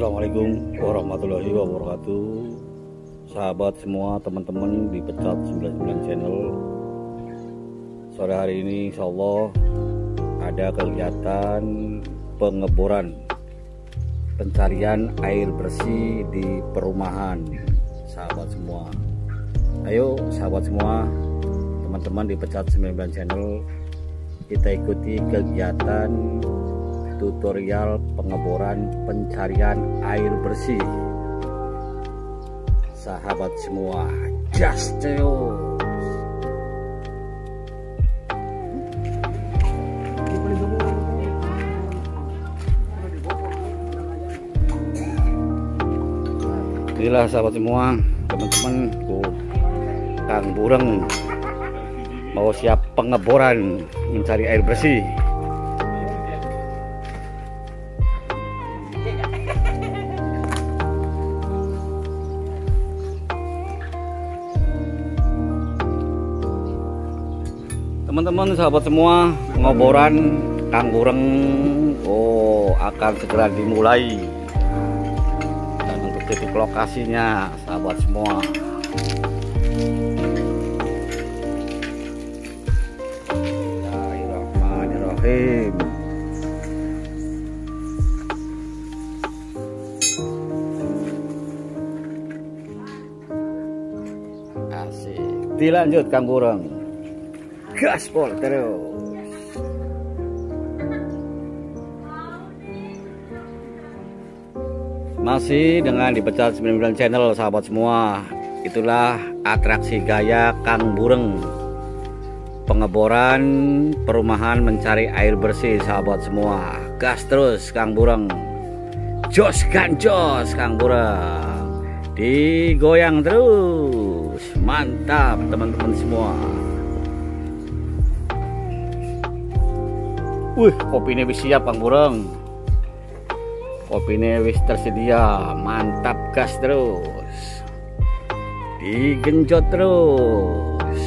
Assalamualaikum warahmatullahi wabarakatuh. Sahabat semua teman-teman di Pecat 99 Channel. Sore hari ini insya Allah Ada kegiatan pengeboran Pencarian air bersih di perumahan. Sahabat semua. Ayo sahabat semua Teman-teman di Pecat 99 Channel Kita ikuti kegiatan tutorial pengeboran pencarian air bersih. Sahabat semua just inilah sahabat semua teman-teman Kang Bureng. Mau siap pengeboran mencari air bersih teman-teman sahabat semua pengoboran Kang Bureng oh akan segera dimulai. Dan untuk titik lokasinya sahabat semua. Bismillahirrahmanirrahim. Asik. Dilanjut Kang Bureng gaspol terus. Masih dengan dipecat 99 channel sahabat semua itulah atraksi gaya Kang Bureng. Pengeboran perumahan mencari air bersih sahabat semua. Gas terus Kang Bureng. Jos kan jos Kang Bureng. Digoyang terus. Mantap teman-teman semua Wih, kopinya wis siap Bang Bureng. Kopinya wis tersedia, mantap gas terus. Digenjot terus.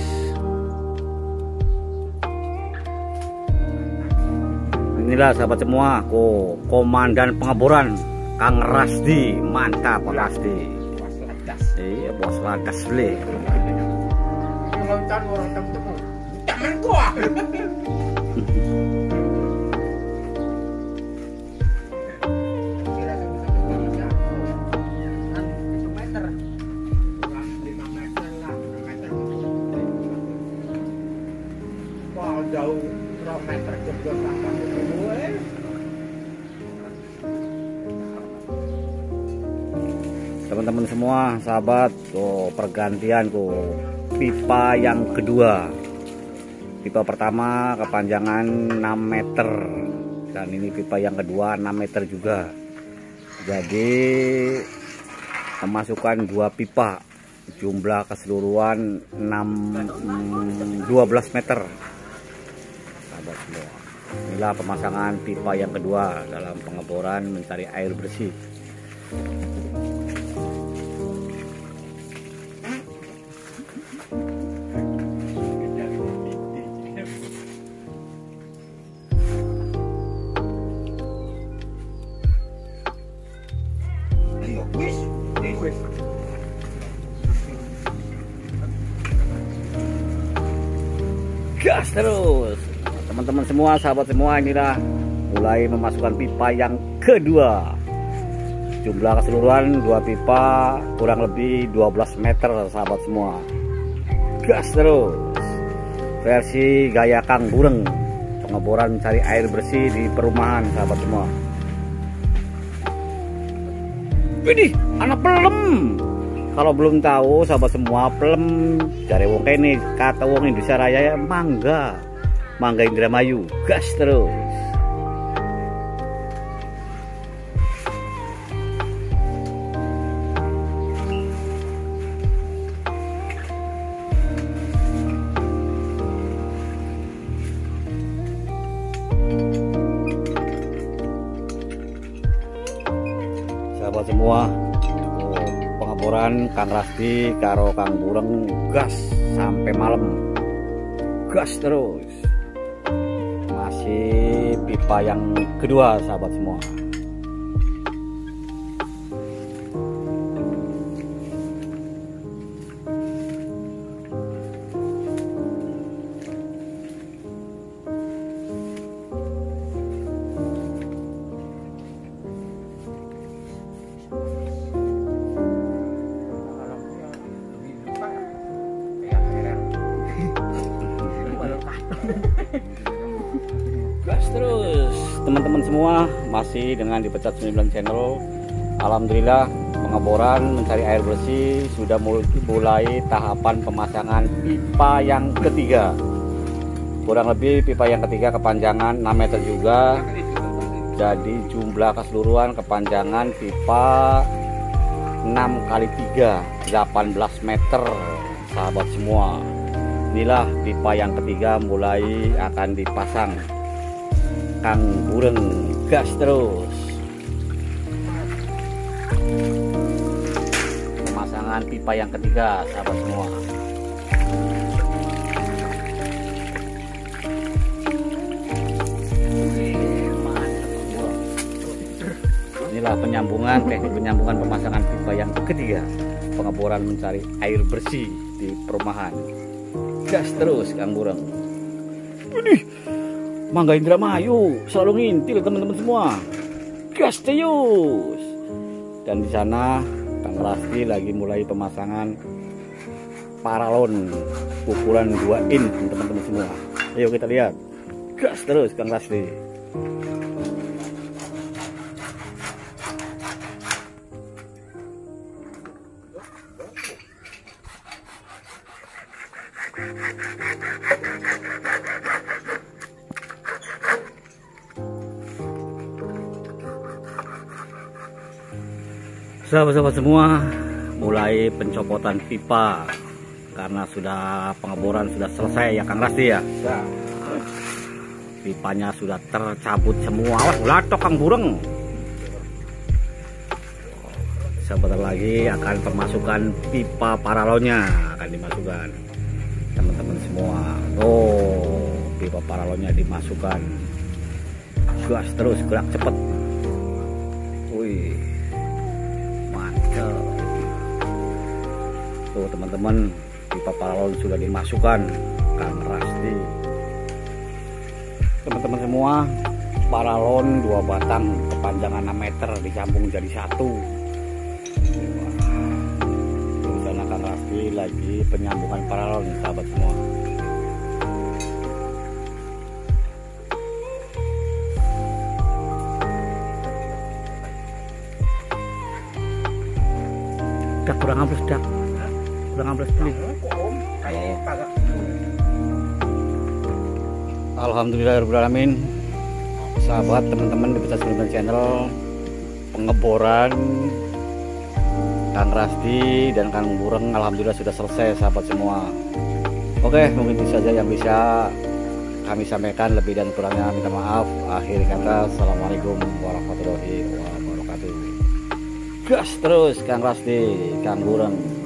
Inilah sahabat semua, ko komandan pengeboran Kang Rasdi, mantap Kang Rasdi. Iya, bos ladas beli. Nonton orang temu-temu. jauh meter sampai gue teman-teman semua sahabat tuh pergantian tuh pipa yang kedua. Pipa pertama kepanjangan 6 meter. Dan ini pipa yang kedua 6 meter juga. Jadi memasukkan dua pipa. Jumlah keseluruhan 6 12 meter sahabat semua. Inilah pemasangan pipa yang kedua dalam pengeboran mencari air bersih. Gas terus teman-teman semua sahabat semua inilah mulai memasukkan pipa yang kedua. Jumlah keseluruhan dua pipa kurang lebih 12 meter sahabat semua. Gas terus. Versi gaya Kang Bureng pengeboran mencari air bersih di perumahan sahabat semua. Widih, anak pelem. Kalau belum tahu sahabat semua pelem. Cari wong kene kata wong Indonesia Raya ya mangga mangga Indramayu gas terus. Sahabat semua pengeboran Kang Rasti karo Kang Bureng gas sampai malam. Gas terus masih pipa yang kedua sahabat semua gas terus. Teman-teman semua masih dengan dipecat 9 channel. Alhamdulillah pengeboran mencari air bersih sudah mulai tahapan pemasangan pipa yang ketiga. Kurang lebih pipa yang ketiga kepanjangan 6 meter juga. Jadi jumlah keseluruhan kepanjangan pipa 6 kali 3 18 meter sahabat semua. Inilah pipa yang ketiga mulai akan dipasang Kang Bureng gas terus. Pemasangan pipa yang ketiga sahabat semua. Inilah penyambungan teknik penyambungan pemasangan pipa yang ketiga. Pengeboran mencari air bersih di perumahan. Gas terus Kang Bureng Widih, Mangga Indramayu selalu ngintil teman-teman semua. Gas terus dan di sana Kang Lasti lagi mulai pemasangan paralon ukuran 2 in teman-teman semua. Ayo kita lihat. Gas terus Kang Lasti Sahabat-sahabat semua, mulai pencopotan pipa karena sudah pengeboran sudah selesai ya Kang Rasti ya. Pipanya sudah tercabut semua. Awas latok Kang Bureng. Sebentar lagi akan pemasukan pipa paralonnya akan dimasukkan teman-teman semua. Oh, pipa paralonnya dimasukkan. Gas terus gerak cepet. Tuh teman-teman. Pipa paralon sudah dimasukkan Kang Rasti. Teman-teman semua paralon dua batang kepanjangan 6 meter disambung jadi satu. Di Kang Rasti lagi penyambungan paralon sahabat semua. Dak kurang ambles dak kurang ambles pelit Alhamdulillahirrahmanirrahim sahabat teman-teman di Pecah Selimban Channel pengeboran Kang Rasti dan Kang Bureng Alhamdulillah sudah selesai sahabat semua. Oke mungkin itu saja yang bisa kami sampaikan lebih dan kurangnya minta maaf. Akhir kata Assalamualaikum warahmatullahi wabarakatuh. Gas terus Kang Rasti Kang Bureng